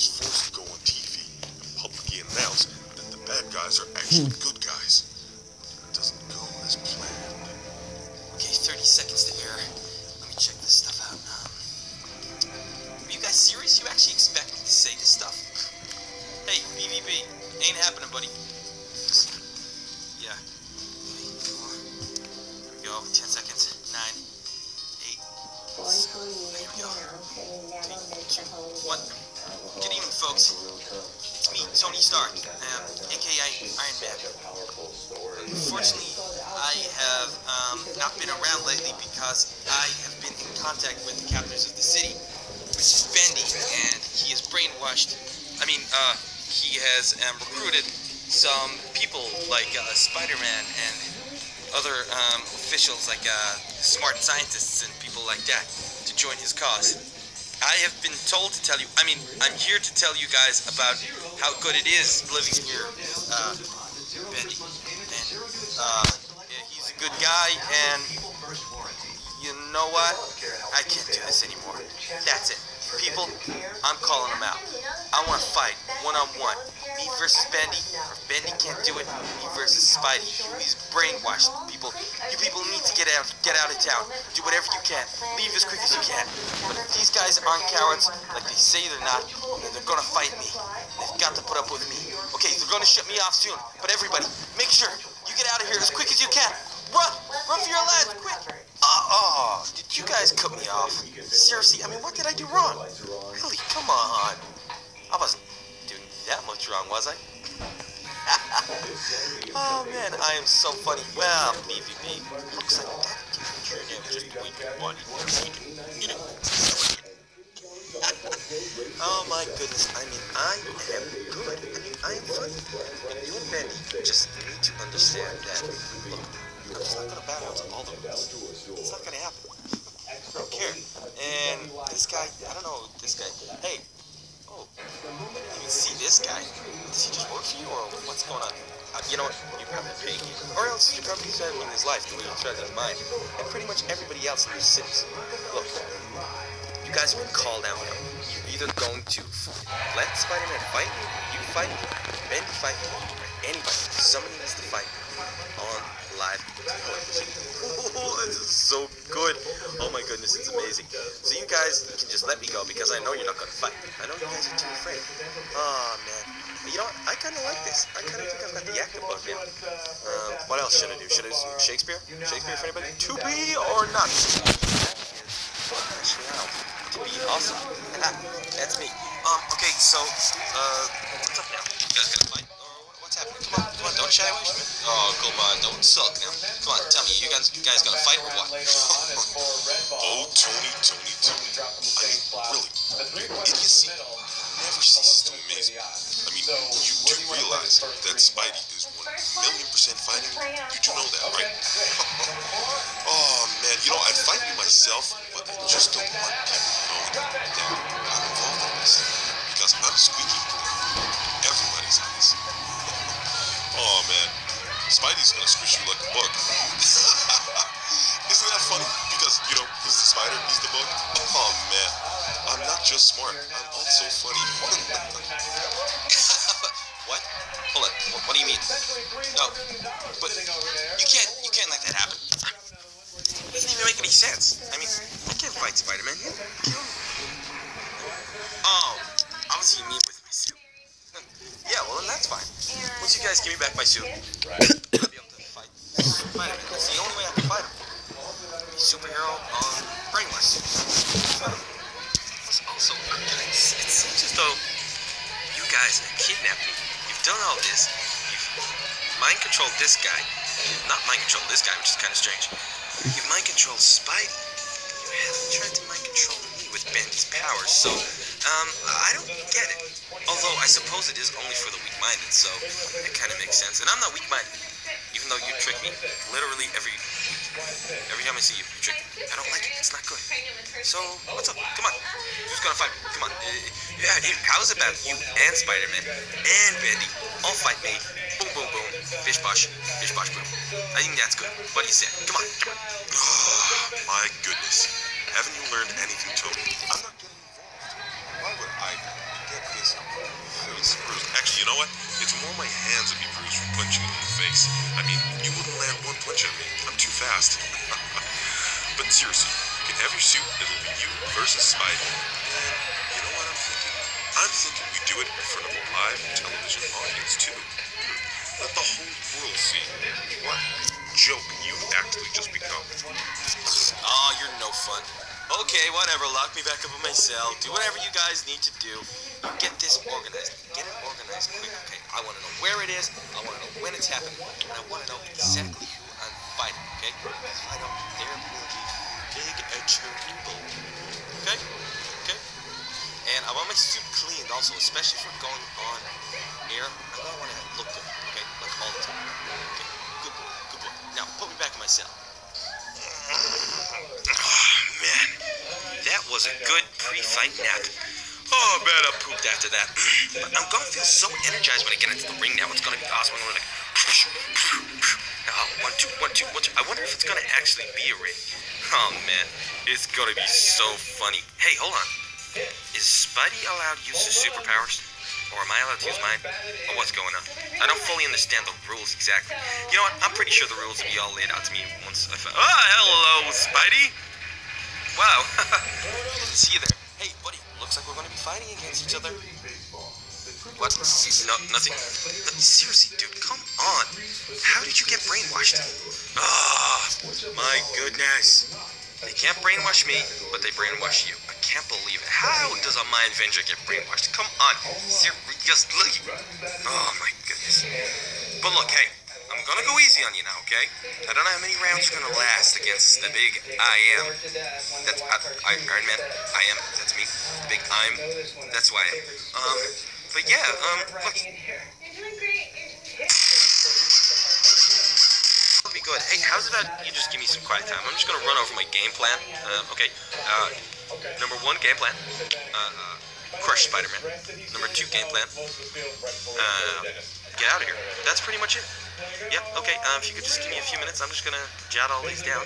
is forced to go on TV and publicly announce that the bad guys are actually good guys. It doesn't go as planned. Okay, 30 seconds to air. Let me check this stuff out. Um, are you guys serious? You actually expect me to say this stuff? Hey, BVB, ain't happening, buddy. Unfortunately, I have um, not been around lately because I have been in contact with the captors of the city, which is Bendy, and he is brainwashed. I mean, uh, he has um, recruited some people like uh, Spider-Man and other um, officials like uh, smart scientists and people like that to join his cause. I have been told to tell you, I mean, I'm here to tell you guys about how good it is living here uh, uh, he's a good guy, and you know what? I can't do this anymore. That's it. People, I'm calling them out. I want to fight one on one. Me versus Bendy, or if Bendy can't do it, me versus Spidey. He's brainwashed. People, you people need to get out, get out of town. Do whatever you can. Leave as quick as you can. But if these guys aren't cowards, like they say they're not, then they're gonna fight me. They've got to put up with me. Okay, they're gonna shut me off soon. But everybody, make sure get out of here as quick as you can. Run! Run for your lives, quick! Oh, did you guys cut me off? Seriously, I mean, what did I do wrong? Really, come on. I wasn't doing that much wrong, was I? oh man, I am so funny. Well, BVB, looks like that just buddy. You know. Oh my goodness, I mean, I am good. I mean, I am funny. You and Bendy just need to understand that. Look, I'm just not gonna bow down to all the rules. It's not gonna happen. I don't care. And this guy, I don't know this guy. Hey, oh, you see this guy? Does he just work for you, or what's going on? Uh, you know what? You're probably paying him, or else you're probably threatening his life the way you threatened mine, and pretty much everybody else in these cities. Look, you guys have been called out now. Either going to let Spider-Man fight you, you fight me, Ben fight me, or anybody, somebody needs to fight me on live television. Oh, this is so good. Oh my goodness, it's amazing. So you guys can just let me go because I know you're not gonna fight. I know you guys are too afraid. Oh man. You know what? I kind of like this. I kind of think I've got the acting bug now. Um, what else should I do? Should I do Shakespeare? Shakespeare for anybody? To be or not? To awesome. That's me. Um, okay, so, uh, what's up now? You guys gonna fight? Or what's happening? Come on, come on, don't shy away from it. Oh, come on, don't suck now. Come on, tell me, you guys, you guys gonna fight or what? Oh, Tony, Tony, Tony. I mean, really, your idiocy never ceases to amaze me. I mean, you do realize that Spidey is one million percent fighting? You do know that, right? oh, man, you know, I'd fight you myself, but just don't want people knowing that I'm involved in this. Because I'm squeaky clean. Everybody's eyes. oh, man. Spidey's gonna squish you like a bug. Isn't that funny? Because, you know, he's the spider, he's the bug. Oh, man. I'm not just smart, I'm also funny. what? Hold on. What, what do you mean? No, but you can't. You can't let that happen. It doesn't even make any sense. I mean, I can't fight Spider-Man. He'll kill me. Oh, obviously you mean with my suit. Hmm. yeah, well then that's fine. Once you guys give me back my suit, I'll be able to fight. That's the only way I can fight him. Superhero on brainless. Plus, also, it's, it seems as though you guys have kidnapped me. You've done all this. You've mind controlled this guy. Not mind controlled this guy, which is kind of strange. You've mind controlled Spidey. Haven't tried to mind control me with Bendy's powers, so, um, I don't get it. Although, I suppose it is only for the weak-minded, so it kind of makes sense. And I'm not weak-minded, even though you trick me literally every. Every time I see you, you trick me. I don't like it. It's not good. So, what's up? Come on. Who's gonna fight me? Come on. Uh, yeah, how's about you and Spider-Man and Bendy all fight me? Boom. I think that's good. What do you say? Come on, come on. Oh, my goodness. Haven't you learned anything, Toby? I'm not getting involved. Why would I get this face bruised? Actually, you know what? It's more my hands that be bruised from punching you in the face. I mean, you wouldn't land one punch at me. I'm too fast. but seriously, you can have your suit. It'll be you versus Spidey. And you know what I'm thinking? I'm thinking we do it in front of a live television audience, too. Let the whole world see what joke you actually just become. Oh, you're no fun. Okay, whatever. Lock me back up in my cell. Do whatever you guys need to do. Get this organized. Get it organized quick, okay? I want to know where it is. I want to know when it's happening. And I want to know exactly who I'm fighting, okay? If I don't, there will be big trouble. Okay? Okay? And I want my suit cleaned also, especially for going on air. I'm gonna want to look good, was a good pre-fight nap. Oh, man, I pooped after that. but I'm gonna feel so energized when I get into the ring now. It's gonna be awesome. I'm gonna like, oh, one, two, one, two, one, two. I wonder if it's gonna actually be a ring. Oh man, it's gonna be so funny. Hey, hold on. Is Spidey allowed to use his superpowers? Or am I allowed to use mine? Or what's going on? I don't fully understand the rules exactly. You know what? I'm pretty sure the rules will be all laid out to me once I find. Oh, ah, hello, Spidey! Wow. See you there. Hey, buddy, looks like we're gonna be fighting against each other. What? No, nothing. No, seriously, dude, come on. How did you get brainwashed? Ah, my goodness. They can't brainwash me, but they brainwash you. I can't believe it. How does a mind venture get brainwashed? Come on. seriously. Oh my goodness. But look, hey, gonna go easy on you now, okay? I don't know how many rounds are gonna last against the big I am. That's I, I, Iron Man. I am. That's me. Big I'm. That's why. Um, but yeah. Um, look. You're. You're That'll be good. Hey, how's about you just give me some quiet time? I'm just gonna run over my game plan. Uh, okay. Uh, number one game plan. Uh, uh, crush Spider-Man. Number two game plan. Uh, get out of here. That's pretty much it. Yep. Okay. Um, if you could just give me a few minutes, I'm just gonna jot all these down.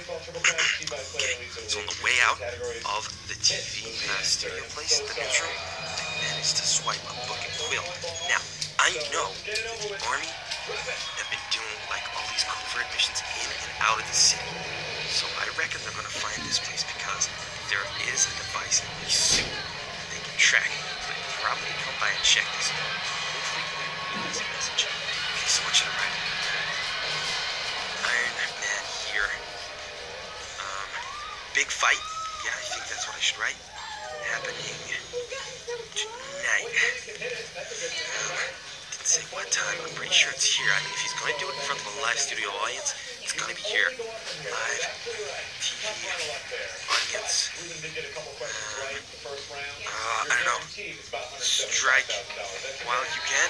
okay. So on the way out of the TV uh, studio place, the newsroom, I managed to swipe a book and quill. Now I know that the army have been doing like all these covert missions in and out of the city. So I reckon they're gonna find this place because there is a device in the suit that they can track. So they probably come by and check this. Should write. Happening tonight. Didn't say what time. I'm pretty sure it's here. I mean, if he's going to do it in front of a live studio audience, it's going to be here. Live TV audience. Uh, I don't know. Strike while you can.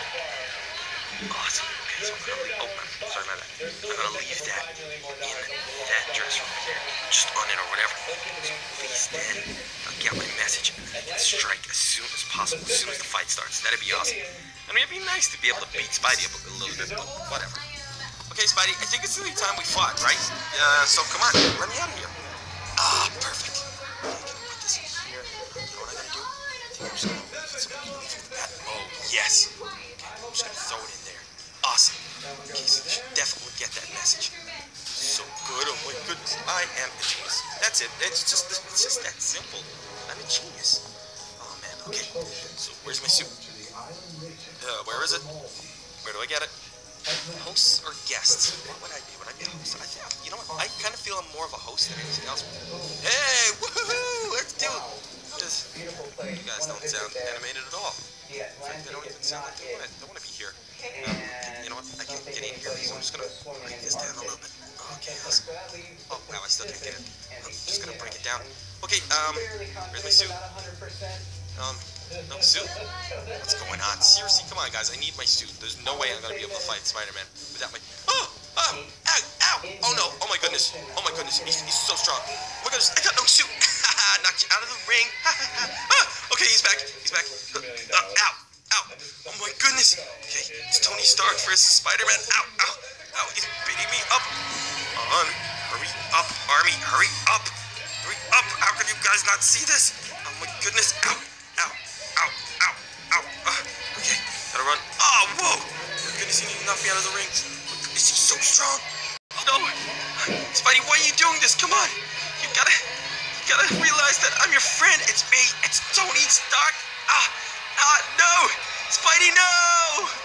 Awesome. Okay, so I'm leave. Oh, I'm sorry about that. I'm gonna leave that in that dress room there, just on it or whatever. So please then I'll get my message and I can strike as soon as possible, as soon as the fight starts. That'd be awesome. I mean, it'd be nice to be able to beat Spidey up a little bit, but whatever. Okay, Spidey, I think it's the only time we fought, right? Uh, so come on, let me out of here. Ah, perfect. I put this in here? You know what I'm gonna do? I think I'm just gonna leave it. Oh, yes. Goodness. I am a genius. That's it. It's just it's just that simple. I'm a genius. Oh man. Okay. So where's my suit? Uh, where is it? Where do I get it? Hosts or guests? What would I be? Would I be a host? I think, you know what? I kind of feel I'm more of a host than anything else. Hey, woohoo! Let's do it. Just, you guys don't sound animated at all. Fact, they don't even sound like they want to, want to be here. Um, you know what? I can't get in here, so I'm just gonna break this down a little bit. Okay, awesome. Oh, wow, I still can't get it. I'm just gonna break it down. Okay, um, where's my suit? Um, no suit? What's going on? Seriously, come on, guys. I need my suit. There's no way I'm gonna be able to fight Spider-Man without my. Oh! Oh! Ow! Ow! Oh no! Oh my goodness! Oh my goodness! He's, he's so strong. Oh my goodness! I got no suit. Knocked you out of the ring. ah, okay, he's back. He's back. Uh, ow! Ow! Oh my goodness! Okay, it's Tony Stark versus Spider-Man. Ow! Ow! Ow! He's beating me up. On! Hurry up, Army! Hurry up! Hurry up! How can you guys not see this? Oh my goodness! Ow! Ow! Ow! Ow! Ow! Uh, okay, gotta run. Oh, whoa! My goodness, he knocked me out of the ring. Is he so strong? No, Spidey, why are you doing this? Come on, you gotta, gotta realize that I'm your friend. It's me. It's Tony Stark. Ah, ah, no, Spidey, no.